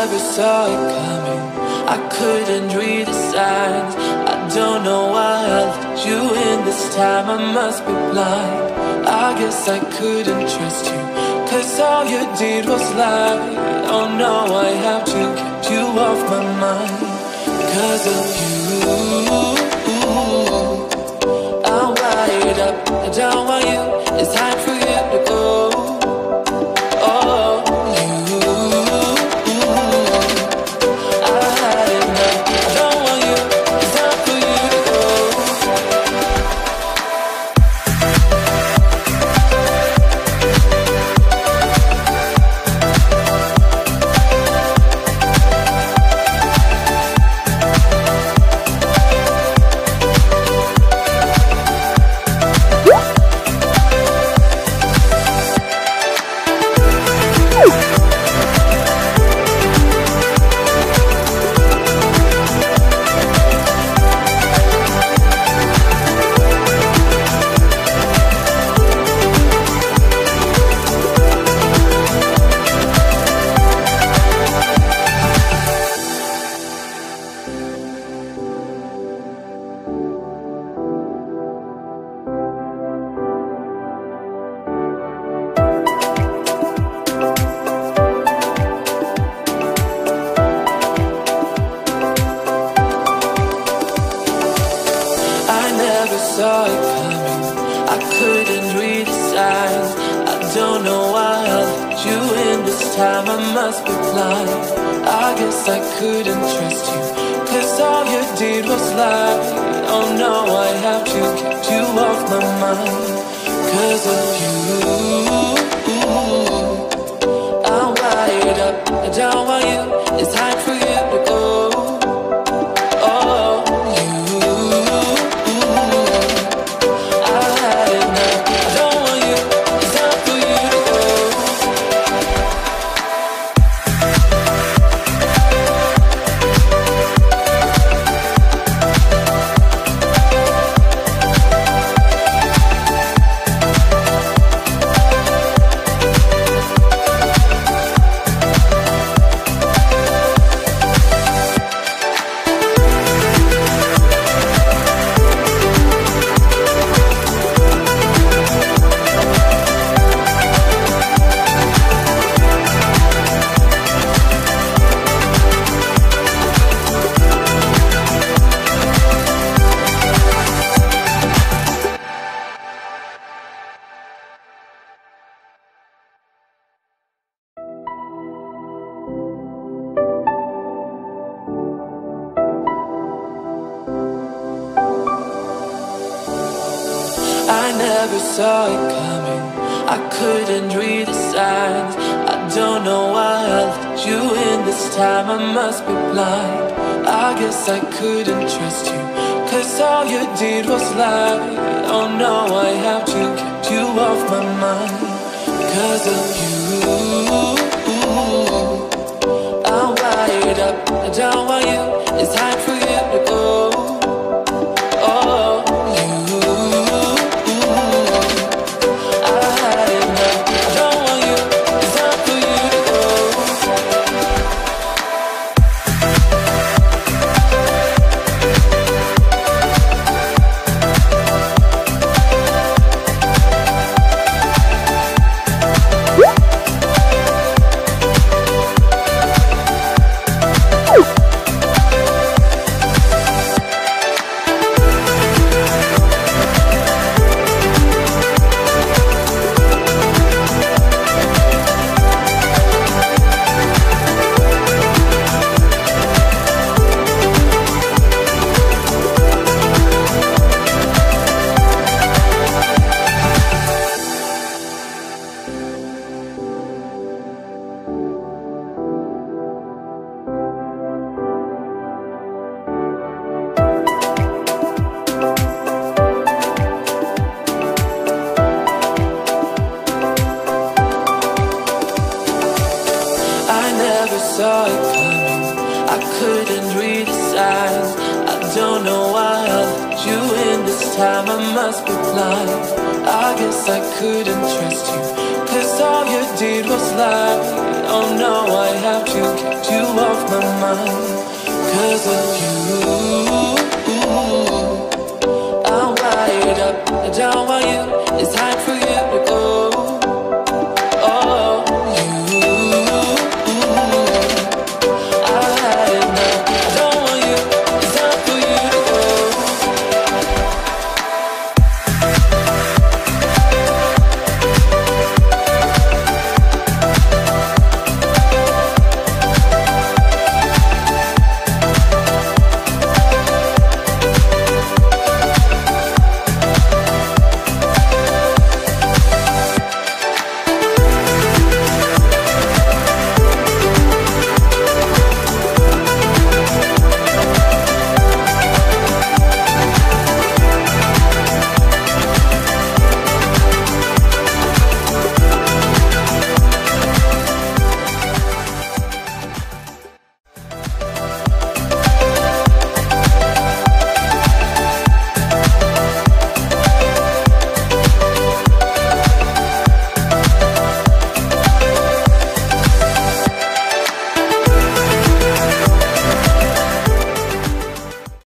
never saw it coming. I couldn't read the signs. I don't know why I let you in this time. I must be blind. I guess I couldn't trust you. Cause all you did was lie. Oh no, I have to keep you off my mind. Cause of you. I'm wired up. I don't want you. It's time for time. I must be blind. I guess I couldn't trust you. Cause all you did was lie. Oh no, I have to keep you off my mind. Cause of you. I'm wired up. I don't want you. It's time for you never saw it coming. I couldn't read the signs. I don't know why I let you in this time. I must be blind. I guess I couldn't trust you. Cause all you did was lie. Oh no, I have to keep you off my mind. Cause of you. saw it coming I couldn't read the signs. I don't know why I let you in this time. I must be blind. I guess I couldn't trust you Cause all you did was lie. Oh no, I have to get you off my mind Cause of you.